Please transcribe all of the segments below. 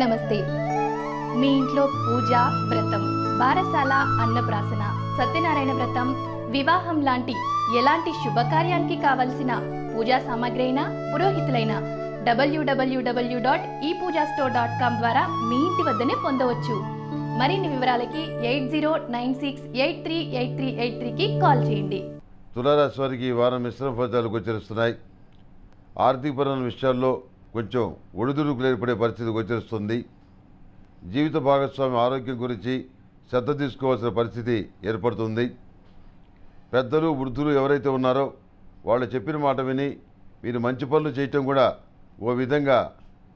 నమస్తే. మీ ఇంట్లో పూజ వ్రతం బారసాల అన్నప్రాసన సత్యనారాయణ వ్రతం వివాహం లాంటి ఎలాంటి శుభకార్యానికి కావలసిన పూజా సామాగ్రి అయినా పురోహితులైన డబ్ల్యూడబ్ల్యూడబ్ల్యూ డాట్ ఈ పూజా స్టోర్ డాట్ కామ్ ద్వారా మీ ఇంటి వద్దనే పొందవచ్చు. మరిన్ని వివరాలకి eight zero nine six eight three eight three eight త్రీకి కాల్ చేయండి. తులారాశి వారికి ఈ వారం మిశ్రమ ఫలితాలు గోచరిస్తున్నాయి. ఆర్థికపరమైన విషయాల్లో కొంచెం ఒడిదుడుకులు ఏర్పడే పరిస్థితి గోచరిస్తుంది జీవిత భాగస్వామి ఆరోగ్యం గురించి శ్రద్ధ తీసుకోవాల్సిన పరిస్థితి ఏర్పడుతుంది. పెద్దలు వృద్ధులు ఎవరైతే ఉన్నారో వాళ్ళు చెప్పిన మాట విని మీరు మంచి పనులు చేయటం కూడా ఓ విధంగా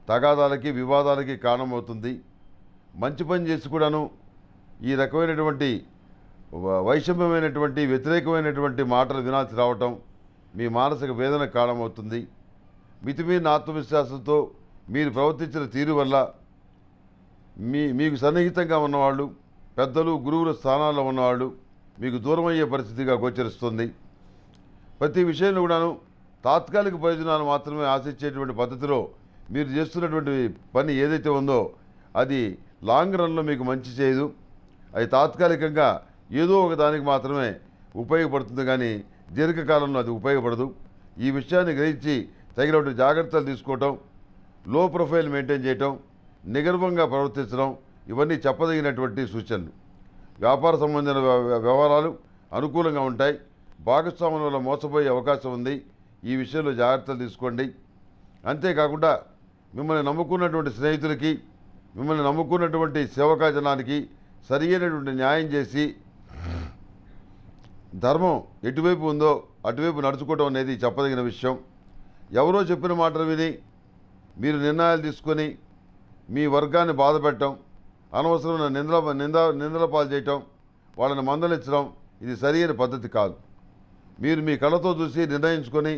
తగాదాలకి వివాదాలకి కారణమవుతుంది. మంచి పని చేసి కూడాను ఈ రకమైనటువంటి వ- వైషమ్యమైనటువంటి వ్యతిరేకమైనటువంటి మాటలు వినాల్సి రావటం మీ మానసిక వేదన కారణమవుతుంది. మితిమీరిన ఆత్మవిశ్వాసంతో మీరు ప్రవర్తించిన తీరు వల్ల మీ మీకు సన్నిహితంగా ఉన్నవాళ్ళు పెద్దలు గురువుల స్థానాల్లో ఉన్నవాళ్ళు మీకు దూరం అయ్యే పరిస్థితిగా గోచరిస్తుంది. ప్రతి విషయంలో కూడాను తాత్కాలిక ప్రయోజనాలు మాత్రమే ఆశించేటువంటి పద్ధతిలో మీరు చేస్తున్నటువంటి పని ఏదైతే ఉందో అది లాంగ్ రన్లో మీకు మంచి చేయదు అది తాత్కాలికంగా ఏదో ఒక దానికి మాత్రమే ఉపయోగపడుతుంది కానీ దీర్ఘకాలంలో అది ఉపయోగపడదు. ఈ విషయాన్ని గ్రహించి తగినటువంటి జాగ్రత్తలు తీసుకోవటం లో ప్రొఫైల్ మెయింటైన్ చేయటం నిగర్వంగా ప్రవర్తించడం ఇవన్నీ చెప్పదగినటువంటి సూచనలు. వ్యాపార సంబంధించిన వ్యవహారాలు అనుకూలంగా ఉంటాయి. భాగస్వాముల వల్ల మోసపోయే అవకాశం ఉంది. ఈ విషయంలో జాగ్రత్తలు తీసుకోండి. అంతేకాకుండా మిమ్మల్ని నమ్ముకున్నటువంటి స్నేహితులకి మిమ్మల్ని నమ్ముకున్నటువంటి సేవకాజనానికి సరి అయినటువంటి న్యాయం చేసి ధర్మం ఎటువైపు ఉందో అటువైపు నడుచుకోవడం అనేది చెప్పదగిన విషయం. ఎవరో చెప్పిన మాటలు విని మీరు నిర్ణయాలు తీసుకొని మీ వర్గాన్ని బాధపెట్టడం అనవసరమైన నిందల నింద నిందల పాలు చేయటం వాళ్ళని మందలించడం ఇది సరైన పద్ధతి కాదు. మీరు మీ కళ్ళతో చూసి నిర్ణయించుకొని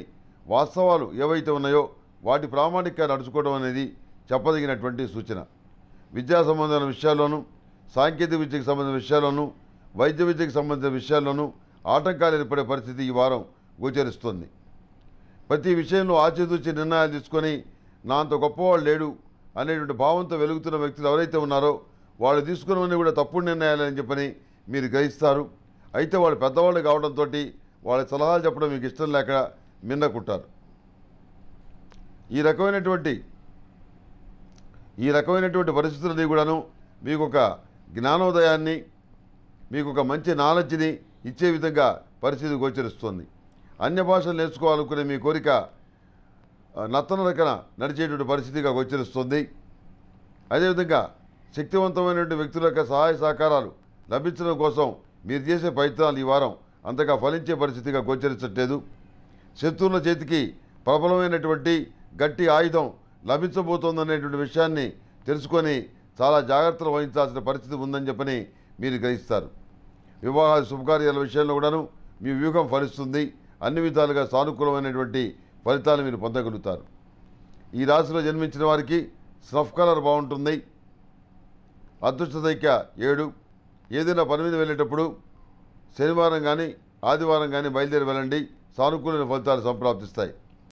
వాస్తవాలు ఏవైతే ఉన్నాయో వాటి ప్రామాణికంగా నడుచుకోవడం అనేది చెప్పదగినటువంటి సూచన. విద్యా సంబంధమైన విషయాల్లోనూ సాంకేతిక విద్యకు సంబంధించిన విషయాల్లోనూ వైద్య విద్యకు సంబంధించిన విషయాల్లోనూ ఆటంకాలు ఏర్పడే పరిస్థితి ఈ వారం గోచరిస్తుంది. ప్రతి విషయంలో ఆచితూచి నిర్ణయాలు తీసుకొని నా అంత గొప్పవాళ్ళు లేడు అనేటువంటి భావంతో వెలుగుతున్న వ్యక్తులు ఎవరైతే ఉన్నారో వాళ్ళు తీసుకున్నవన్నీ కూడా తప్పుడు నిర్ణయాలు చెప్పని మీరు గ్రహిస్తారు. అయితే వాళ్ళు పెద్దవాళ్ళు కావడంతో వాళ్ళ సలహాలు చెప్పడం మీకు ఇష్టం లేక మిన్నకుంటారు ఈ రకమైనటువంటి ఈ రకమైనటువంటి పరిస్థితులని కూడాను మీకు ఒక జ్ఞానోదయాన్ని మీకు ఒక మంచి నాలెడ్జ్ని ఇచ్చే విధంగా పరిస్థితి గోచరిస్తుంది. అన్య భాషలు నేర్చుకోవాలనుకునే మీ కోరిక ఆ, నత్తన రకన నడిచేటువంటి పరిస్థితిగా గోచరిస్తుంది. అదేవిధంగా శక్తివంతమైనటువంటి వ్యక్తుల యొక్క సహాయ సహకారాలు లభించడం కోసం మీరు చేసే ప్రయత్నాలు ఈ వారం అంతగా ఫలించే పరిస్థితిగా గోచరించట్లేదు. శత్రువుల చేతికి ప్రబలమైనటువంటి గట్టి ఆయుధం లభించబోతోందనేటువంటి విషయాన్ని తెలుసుకొని చాలా జాగ్రత్తలు వహించాల్సిన పరిస్థితి ఉందని చెప్పని మీరు గ్రహిస్తారు. వివాహ శుభకార్యాల విషయంలో కూడాను మీ వ్యూహం ఫలిస్తుంది. అన్ని విధాలుగా సానుకూలమైనటువంటి ఫలితాలు మీరు పొందగలుగుతారు. ఈ రాశిలో జన్మించిన వారికి స్నఫ్ కలర్ బాగుంటుంది. అదృష్ట సంఖ్య ఏడు. ఏదైనా పని మీద వెళ్ళేటప్పుడు శనివారం కానీ ఆదివారం కానీ బయలుదేరి వెళ్ళండి. సానుకూలమైన ఫలితాలు సంప్రాప్తిస్తాయి.